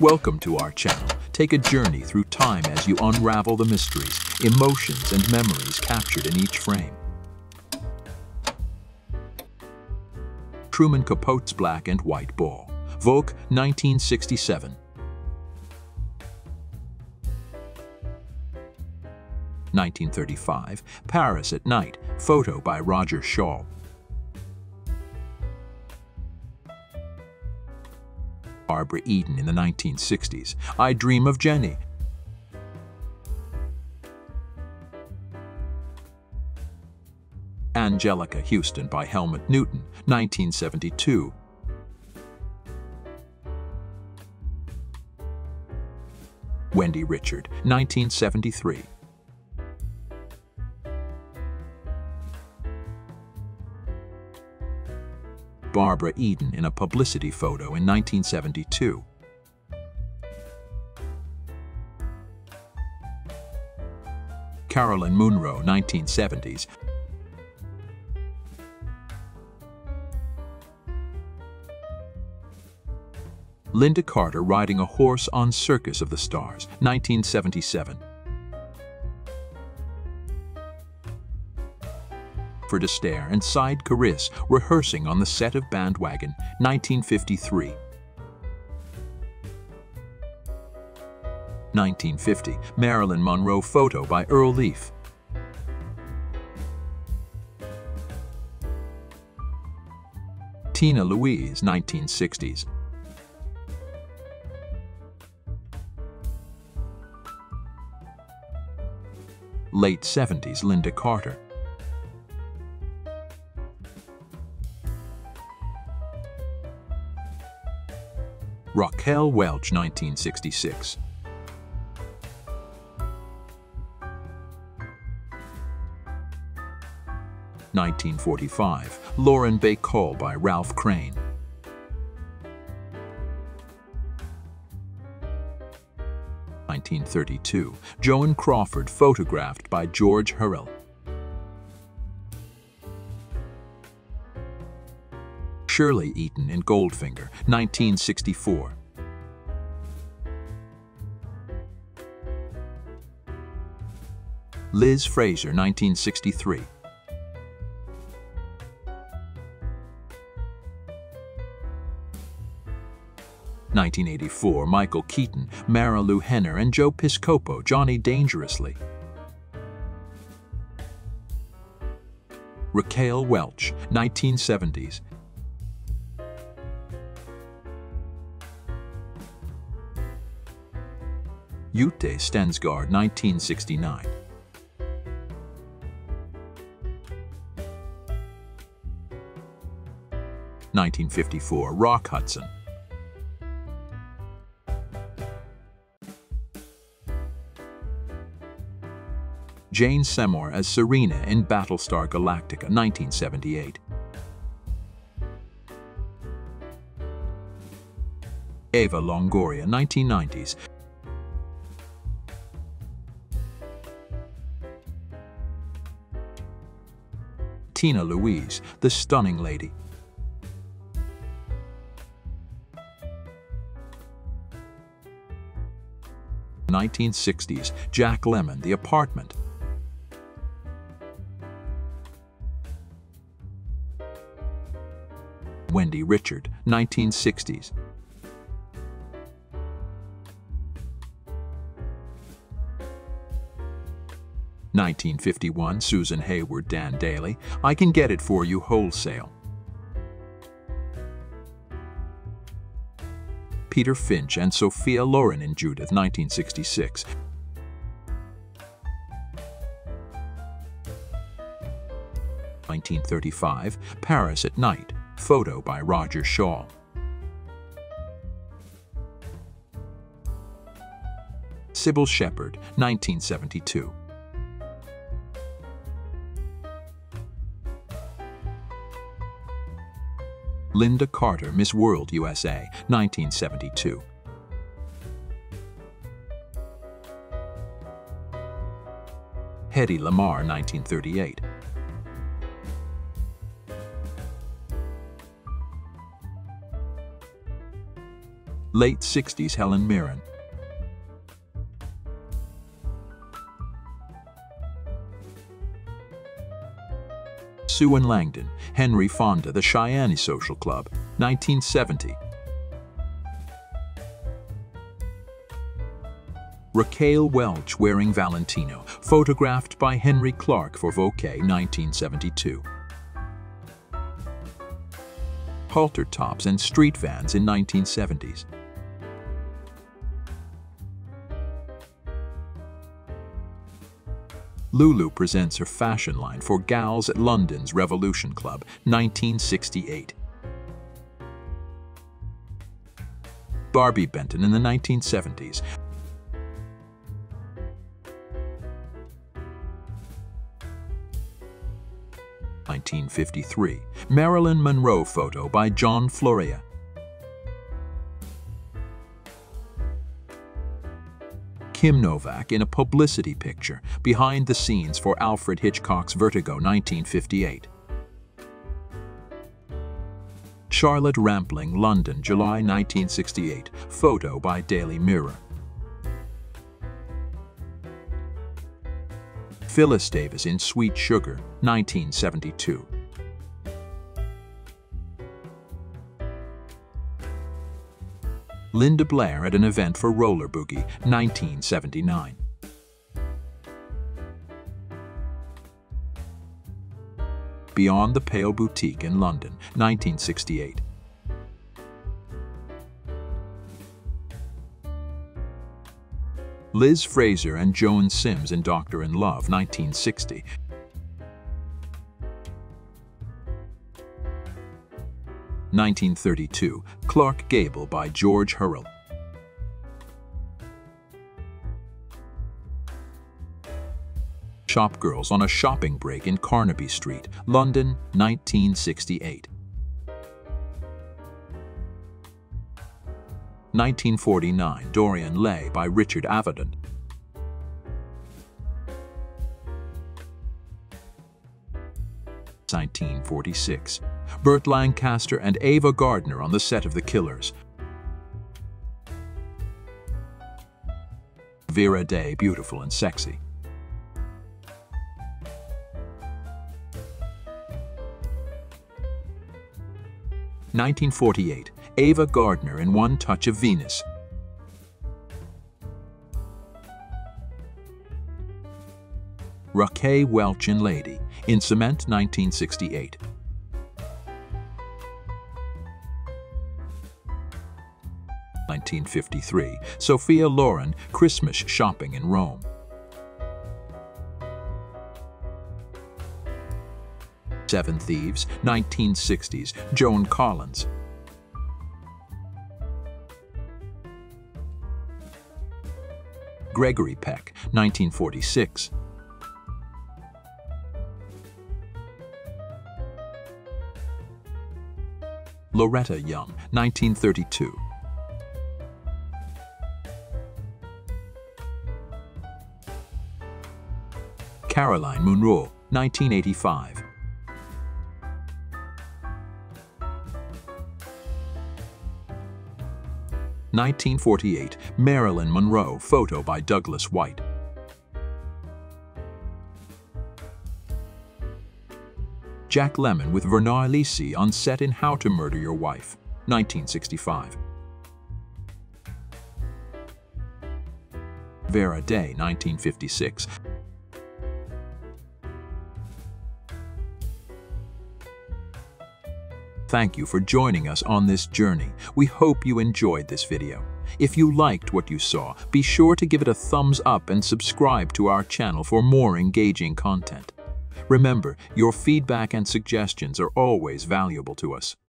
Welcome to our channel. Take a journey through time as you unravel the mysteries, emotions, and memories captured in each frame. Truman Capote's Black and White Ball. Vogue, 1967. 1935, Paris at Night, photo by Roger Shaw. Barbara Eden in the 1960s, I Dream of Jeannie. Anjelica Huston by Helmut Newton, 1972. Wendy Richard, 1973. Barbara Eden in a publicity photo in 1972. Carolyn Munro, 1970s. Lynda Carter riding a horse on Circus of the Stars, 1977. Fred Astaire and Cyd Charisse rehearsing on the set of Bandwagon, 1953. 1950, Marilyn Monroe photo by Earl Leaf. Tina Louise, 1960s. Late 70s, Lynda Carter. Raquel Welch, 1966. Nineteen forty-five, Lauren Bacall by Ralph Crane. Nineteen thirty-two, Joan Crawford photographed by George Hurrell. Shirley Eaton in Goldfinger, 1964. Liz Fraser, 1963. Nineteen eighty four, Michael Keaton, Marilu Henner, and Joe Piscopo, Johnny Dangerously. Raquel Welch, 1970s, Yutte Stensgaard, 1969. Nineteen fifty four, Rock Hudson. Jane Seymour as Serina in Battlestar Galactica, 1978. Eva Longoria, 1990s. Tina Louise, the stunning lady. Nineteen sixties, Jack Lemmon, The Apartment. Wendy Richard, 1960s. 1951, Susan Hayward, Dan Dailey. I can get it for you wholesale. Peter Finch and Sophia Loren in Judith, 1966. Nineteen thirty-five, Paris at Night. Photo by Roger Shaw. Cybill Shepherd, 1972. Lynda Carter, Miss World USA, 1972. Hedy Lamarr, 1938. – late 60s Helen Mirren. Sue Ane Langdon, Henry Fonda, The Cheyenne Social Club, 1970. Raquel Welch wearing Valentino, photographed by Henry Clarke for Vogue 1972. Halter tops and street vans in 1970s. Lulu presents her fashion line for gals at London's Revolution Club, 1968. Barbi Benton in the 1970s. Nineteen fifty-three. Marilyn Monroe photo by John Florea. Kim Novak in a publicity picture behind the scenes for Alfred Hitchcock's Vertigo 1958. Charlotte Rampling, London, July 1968. Photo by Daily Mirror. Phyllis Davis in Sweet Sugar, 1972. Linda Blair at an event for Roller Boogie, 1979. Beyond the Pale Boutique in London, 1968. Liz Fraser and Joan Sims in Doctor in Love, 1960. 1932, Clark Gable by George Hurrell. Shop Girls on a shopping break in Carnaby Street, London, 1968. 1949, Dorian Leigh by Richard Avedon. 1946. Burt Lancaster and Ava Gardner on the set of The Killers. Vera Day, beautiful and sexy. Nineteen forty-eight. Ava Gardner in One Touch of Venus. Raquel Welch in Lady in Cement 1968. Nineteen fifty-three, Sophia Loren, Christmas shopping in Rome. Seven Thieves, 1960s, Joan Collins. Gregory Peck, 1946. Loretta Young, 1932. Caroline Munro, 1985. Nineteen forty-eight, Marilyn Monroe, photo by Douglas White. Jack Lemmon with Virna Lisi on set in How to Murder Your Wife, 1965. Vera Day, 1956. Thank you for joining us on this journey. We hope you enjoyed this video. If you liked what you saw, be sure to give it a thumbs up and subscribe to our channel for more engaging content. Remember, your feedback and suggestions are always valuable to us.